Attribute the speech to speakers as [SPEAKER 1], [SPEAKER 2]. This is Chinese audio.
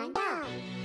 [SPEAKER 1] 玩的。